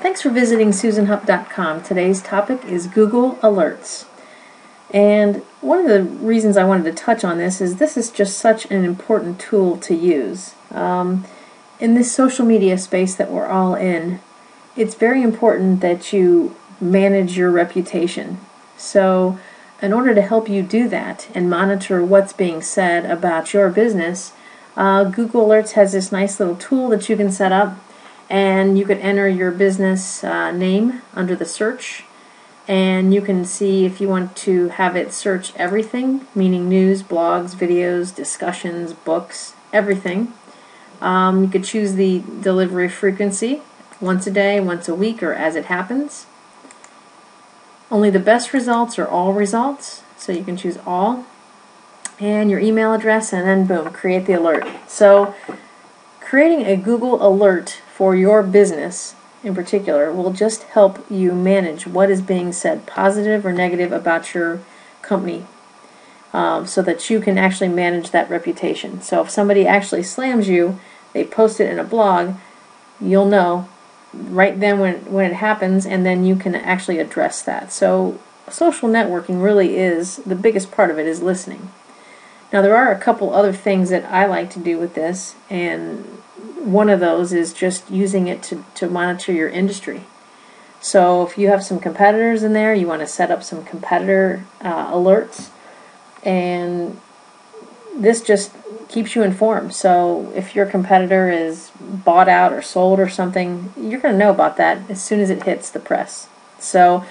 Thanks for visiting SusanHupp.com. Today's topic is Google Alerts. And one of the reasons I wanted to touch on this is this is just such an important tool to use. Um, in this social media space that we're all in, it's very important that you manage your reputation. So, in order to help you do that and monitor what's being said about your business, uh, Google Alerts has this nice little tool that you can set up, and you can enter your business uh, name under the search, and you can see if you want to have it search everything, meaning news, blogs, videos, discussions, books, everything. Um, you could choose the delivery frequency once a day, once a week, or as it happens. Only the best results are all results, so you can choose all and your email address, and then boom, create the alert. So, creating a Google alert for your business in particular will just help you manage what is being said, positive or negative, about your company, um, so that you can actually manage that reputation. So, if somebody actually slams you, they post it in a blog, you'll know right then when when it happens, and then you can actually address that. So, social networking really is the biggest part of it is listening. Now, there are a couple other things that I like to do with this, and one of those is just using it to, to monitor your industry. So, if you have some competitors in there, you want to set up some competitor uh, alerts, and this just keeps you informed. So, if your competitor is bought out or sold or something, you're going to know about that as soon as it hits the press. So,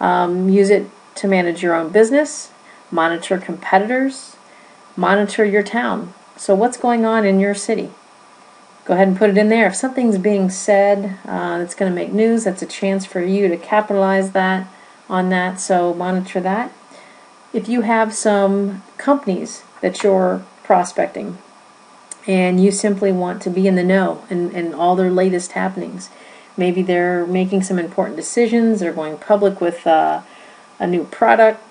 um, use it to manage your own business, monitor competitors, Monitor your town. So, what's going on in your city? Go ahead and put it in there. If something's being said uh, that's going to make news, that's a chance for you to capitalize that on that. So, monitor that. If you have some companies that you're prospecting and you simply want to be in the know and, and all their latest happenings, maybe they're making some important decisions, they're going public with uh, a new product,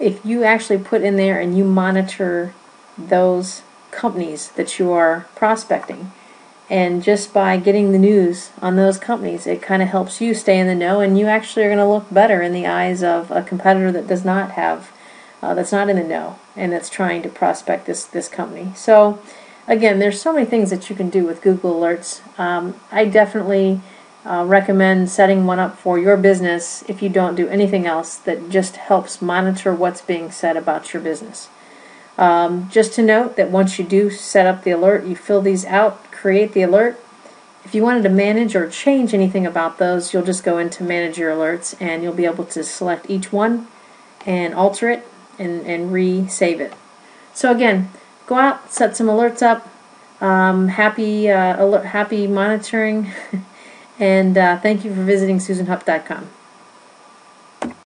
if you actually put in there and you monitor those companies that you are prospecting, and just by getting the news on those companies, it kind of helps you stay in the know, and you actually are going to look better in the eyes of a competitor that does not have, uh, that's not in the know, and that's trying to prospect this this company. So, again, there's so many things that you can do with Google Alerts. Um, I definitely uh, recommend setting one up for your business if you don't do anything else that just helps monitor what's being said about your business. Um, just to note that once you do set up the alert, you fill these out, create the alert. If you wanted to manage or change anything about those, you'll just go into manage your alerts and you'll be able to select each one and alter it and, and re-save it. So again, go out, set some alerts up. Um, happy uh, alert, happy monitoring. And uh, thank you for visiting SusanHupp.com.